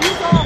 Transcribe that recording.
go, you go.